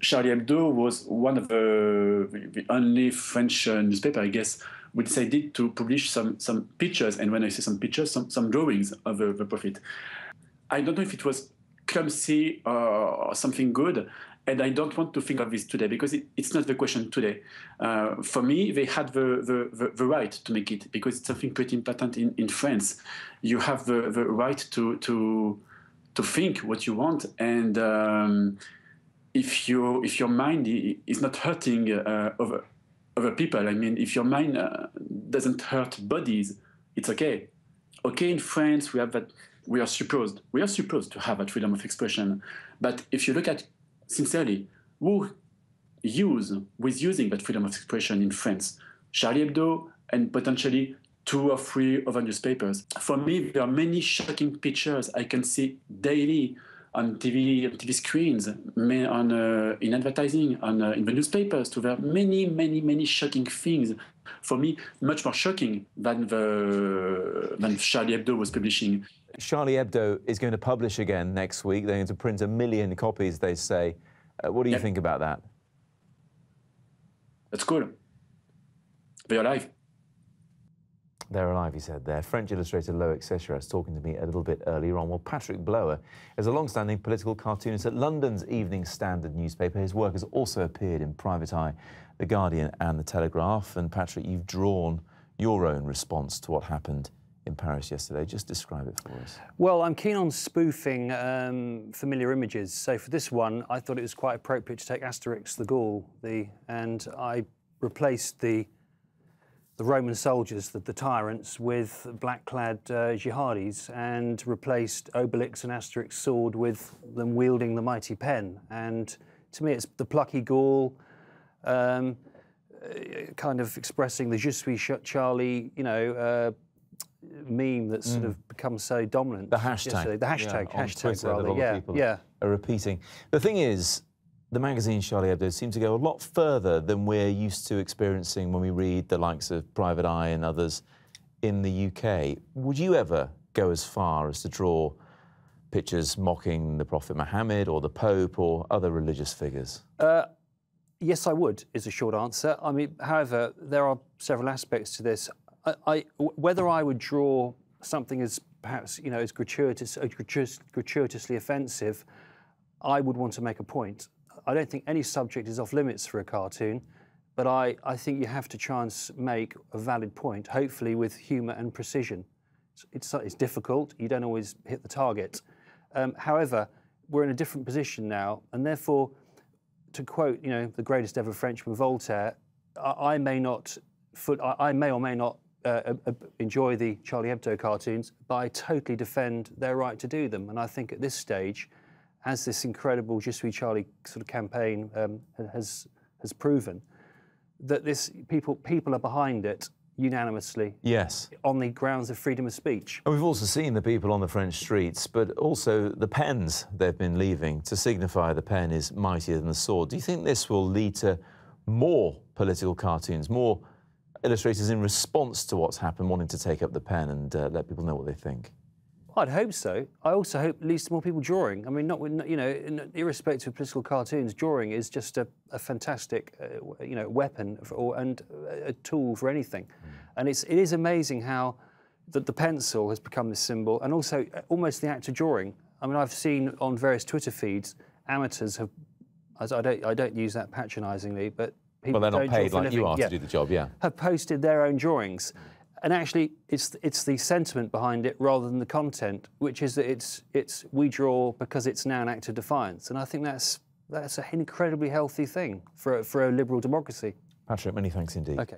Charlie Hebdo was one of the, the only French uh, newspaper, I guess, we decided to publish some some pictures, and when I say some pictures, some, some drawings of the, the prophet. I don't know if it was clumsy or something good, and I don't want to think of this today because it, it's not the question today. Uh, for me, they had the, the, the, the, right to make it because it's something pretty important in, in France. You have the, the right to, to, to think what you want, and um, if, you, if your mind is not hurting uh, other, other people, I mean, if your mind uh, doesn't hurt bodies, it's okay. Okay, in France, we have that. We are supposed we are supposed to have that freedom of expression, but if you look at sincerely, who use, with using that freedom of expression in France, Charlie Hebdo and potentially two or three other newspapers. For me, there are many shocking pictures I can see daily on TV, on TV screens, on uh, in advertising, on uh, in the newspapers. So there are many, many, many shocking things. For me, much more shocking than the than Charlie Hebdo was publishing. Charlie Hebdo is going to publish again next week. They're going to print a million copies, they say. Uh, what do you think about that? That's cool. They're alive. They're alive, he said there. French illustrator Loic Secheras talking to me a little bit earlier on. Well, Patrick Blower is a long-standing political cartoonist at London's Evening Standard newspaper. His work has also appeared in Private Eye, The Guardian and The Telegraph. And Patrick, you've drawn your own response to what happened in Paris yesterday. Just describe it for us. Well, I'm keen on spoofing um, familiar images. So for this one, I thought it was quite appropriate to take Asterix the Gaul, the, and I replaced the the Roman soldiers, the, the tyrants, with black-clad uh, jihadis, and replaced Obelix and Asterix sword with them wielding the mighty pen. And to me, it's the plucky Gaul. Um, uh, kind of expressing the Je suis Charlie, you know, uh, meme that's mm. sort of become so dominant. The hashtag. Yesterday. The hashtag, yeah, hashtag Twitter, rather. yeah, yeah. Are repeating. The thing is, the magazine Charlie Hebdo seems to go a lot further than we're used to experiencing when we read the likes of Private Eye and others in the UK. Would you ever go as far as to draw pictures mocking the Prophet Muhammad or the Pope or other religious figures? Uh, yes, I would, is a short answer. I mean, however, there are several aspects to this. I, I, whether I would draw something as perhaps you know as gratuitous, gratuitous, gratuitously offensive, I would want to make a point. I don't think any subject is off limits for a cartoon, but I, I think you have to try and make a valid point, hopefully with humour and precision. It's, it's, it's, difficult. You don't always hit the target. Um, however, we're in a different position now, and therefore, to quote, you know, the greatest ever Frenchman, Voltaire, I, I may not, I, I may or may not uh, uh, enjoy the Charlie Hebdo cartoons, but I totally defend their right to do them. And I think at this stage, as this incredible Je suis Charlie sort of campaign um, has has proven, that this people people are behind it unanimously. Yes. On the grounds of freedom of speech. And we've also seen the people on the French streets, but also the pens they've been leaving to signify the pen is mightier than the sword. Do you think this will lead to more political cartoons, more illustrators in response to what's happened wanting to take up the pen and uh, let people know what they think? I'd hope so. I also hope at least more people drawing. I mean, not you know, irrespective of political cartoons, drawing is just a, a fantastic, uh, you know, weapon for, and a tool for anything. Mm. And it's it is amazing how the, the pencil has become this symbol, and also uh, almost the act of drawing. I mean, I've seen on various Twitter feeds, amateurs have. I don't I don't use that patronisingly, but people well, they're not paid like you are yeah, to do the job, yeah. Have posted their own drawings. And actually, it's, it's the sentiment behind it rather than the content, which is that it's, it's we draw because it's now an act of defiance. And I think that's, that's an incredibly healthy thing for, for a liberal democracy. Patrick, many thanks indeed. Okay.